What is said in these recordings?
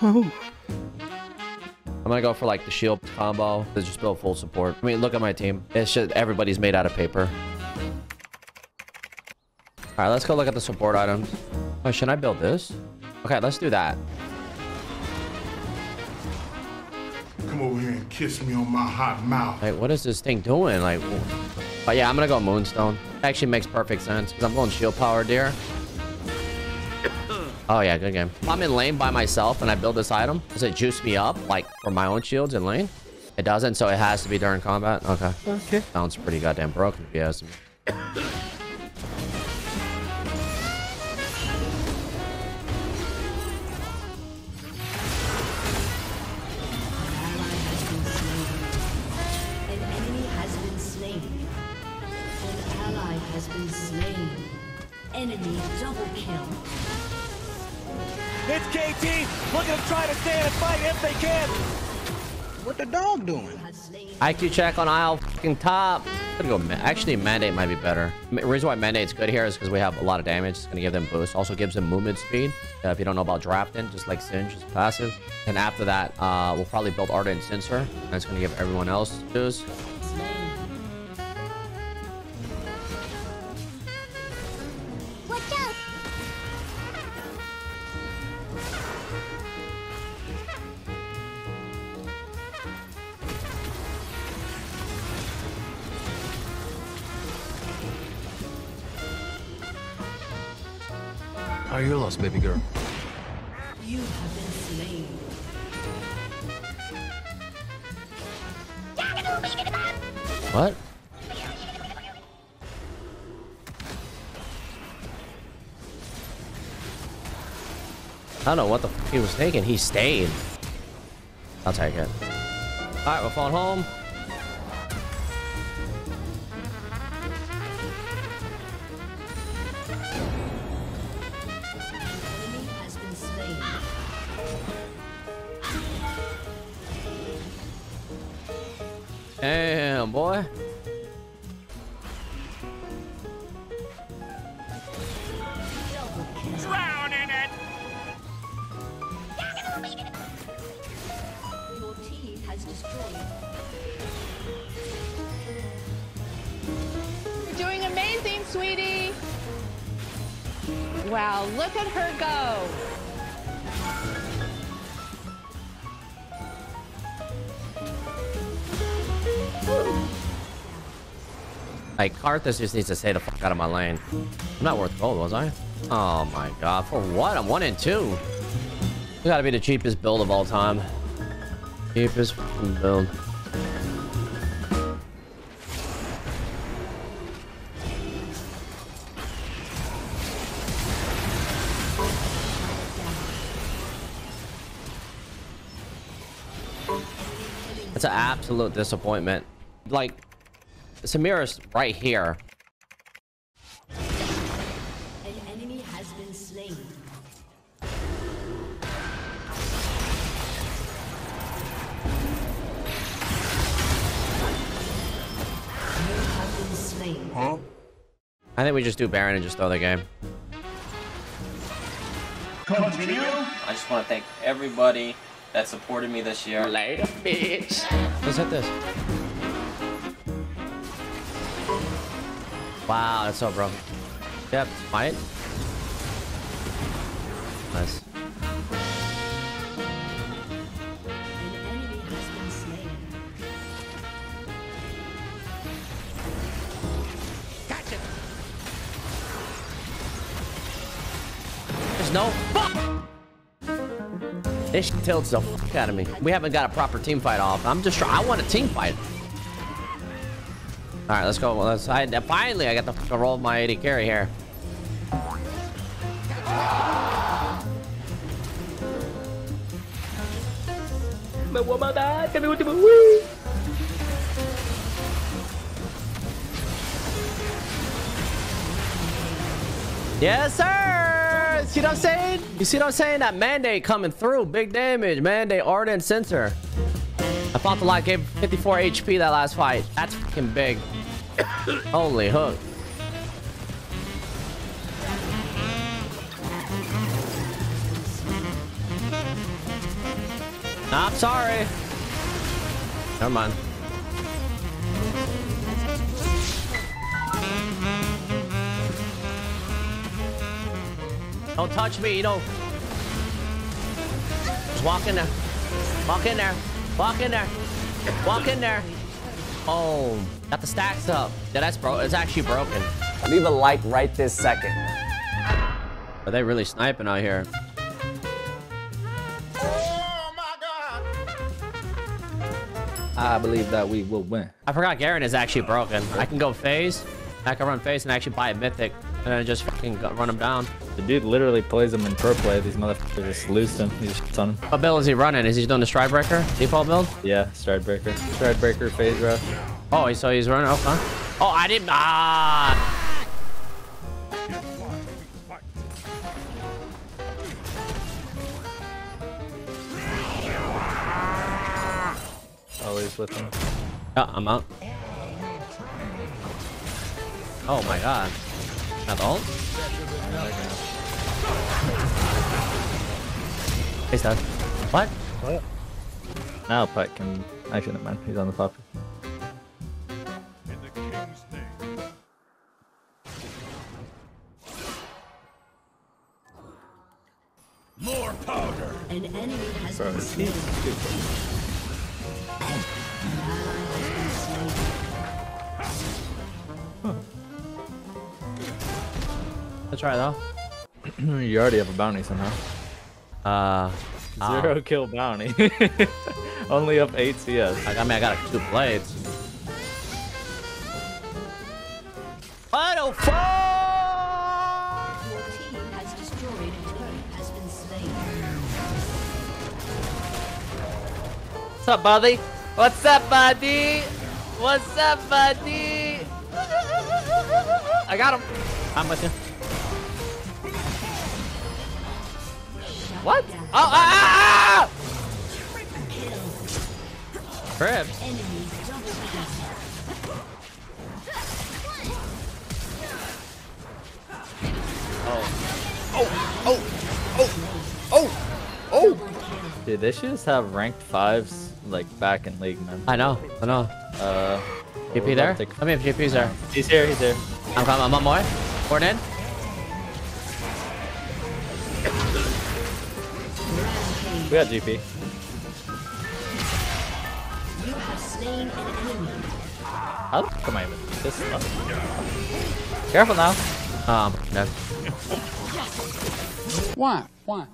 I'm gonna go for like the shield combo to just build full support. I mean, look at my team. It's just everybody's made out of paper. All right, let's go look at the support items. Oh, should I build this? Okay, let's do that. Come over here and kiss me on my hot mouth. Like, what is this thing doing? Like, but yeah, I'm gonna go Moonstone. Actually makes perfect sense because I'm going shield power deer. Oh yeah, good game. If I'm in lane by myself and I build this item, does it juice me up like for my own shields in lane? It doesn't, so it has to be during combat. Okay. Okay. Sounds pretty goddamn broken if you ask me. Enemy double kill. It's KT! Look at try to stay in a fight if they can! What the dog doing? Has slain IQ check on aisle fucking top. I'm gonna go. Actually, mandate might be better. The reason why mandate's good here is because we have a lot of damage. It's gonna give them boost. Also gives them movement speed. Uh, if you don't know about drafting, just like Singed's passive. And after that, uh, we'll probably build Ardent Censer. And it's gonna give everyone else boost. Are you lost, baby girl? You have been slain. What? I don't know what the f he was thinking. He stayed. I'll take it. All right, we're falling home. Damn, boy. Drown in it! Your team has destroyed. You're doing amazing, sweetie. Wow, look at her go. Like, Karthus just needs to stay the fuck out of my lane. I'm not worth gold, was I? Oh my god. For what? I'm one and two. This gotta be the cheapest build of all time. Cheapest build. That's an absolute disappointment. Like, Samira's right here. An enemy has been slain. You been slain. I think we just do Baron and just throw the game. I just want to thank everybody that supported me this year. Later, bitch. Let's hit this. Wow, that's so bro. Yep, fight. Nice. Slain. There's no fuck. This tilts the fuck out of me. We haven't got a proper team fight off. I'm just trying. I want a team fight. All right, let's go. Let's. I, finally, I got the fucking roll my AD carry here. Yes, sir. see what I'm saying? You see what I'm saying? That mandate coming through. Big damage. Mandate, Ardent, Censer. I fought the lot, gave 54 HP that last fight. That's fucking big. Holy hook. I'm sorry. Never mind. Don't touch me, you know. Just walk in there. Walk in there. Walk in there. Walk in there. Oh, got the stacks up. Yeah, that's bro. It's actually broken. Leave a like right this second. Are they really sniping out here? Oh my god! I believe that we will win. I forgot Garen is actually broken. I can go phase. I can run phase and actually buy a mythic. And then just fucking run him down. The dude literally plays him in pro play. These motherfuckers just lose him. He just shits on him. What build is he running? Is he doing the Stridebreaker? Default build? Yeah, Stridebreaker. Stride breaker, phase rush. Oh, so he's running. Okay. Oh, I didn't. Ah. Always with him. Yeah, I'm out. Oh my god. Not all? He's dead. What? Now Pyke can... Actually, never mind. He's on the top. An enemy has Bro, been slain. stupid. An ally has been slain. Let's try though. you already have a bounty somehow. Uh, Zero oh, kill bounty. Only up 8 CS. I mean, I got two blades. What the What's up, buddy? What's up, buddy? What's up, buddy? I got him. I'm with you. What? Oh, ah, ah, ah! Cribs. Enemy double kill. Dude, they should just have ranked 5s like back in league, man. I know. I know. Uh, GP there? take- Let me have GP's there. he's here, he's here. I'm coming. I'm on my way. Born in. We got GP. You have slain an enemy. How the fuck am I even this stuff? Careful now. Um, no. Why? Why?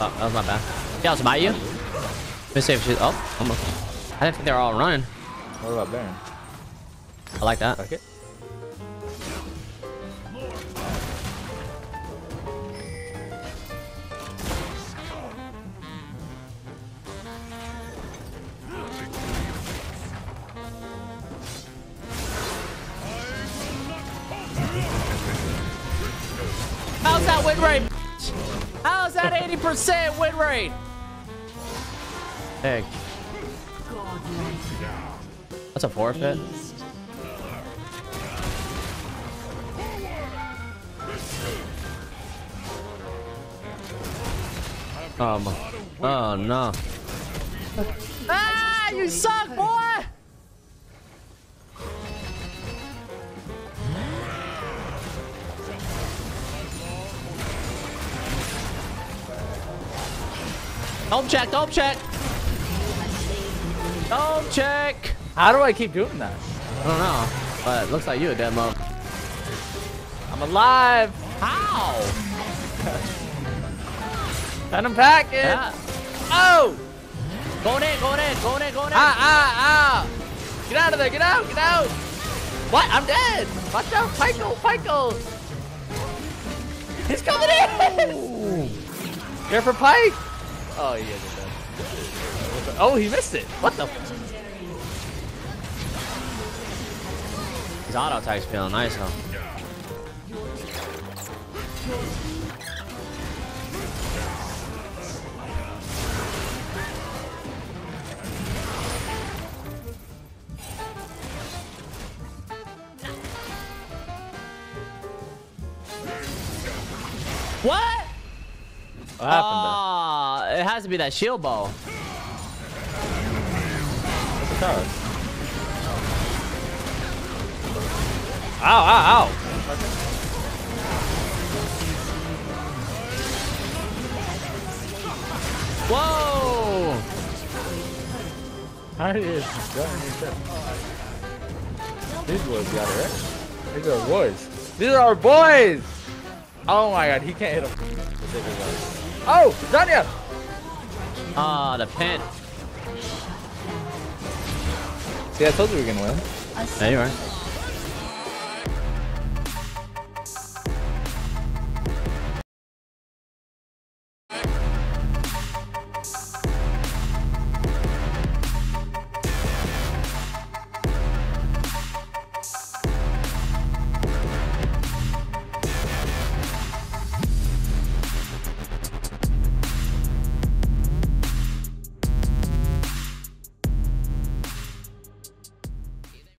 Oh, that was my bad. Yeah, I was about you. Let me see if she's. Oh, almost. I didn't think they were all running. What about Baron? I like that. Fuck it. How's that win rate? How's that 80% win rate? Hey, that's a forfeit. Um, oh no. Ah, you suck, boy! Home check, home check. Home check. How do I keep doing that? I don't know, but it looks like you a dead mom. I'm alive. How? Venom packet. Yeah. Oh! Going in, going in, going in, going in. Ah, ah, ah! Get out of there, get out, get out! What? I'm dead! Watch out, Pyko, Pyko! He's coming in! Here for Pyke! Oh, you guys are dead. Oh, he missed it. What the? His auto attack's feeling nice, huh? What? What happened? Uh has to be that shield ball. there? What's the tower? Ow, ow, ow. Whoa! How did underneath that? These boys got it, right? These are our boys. These are our boys! Oh my god, he can't hit him. Oh, Zanya! Ah, the pin. See, I told you we were gonna win. There you are.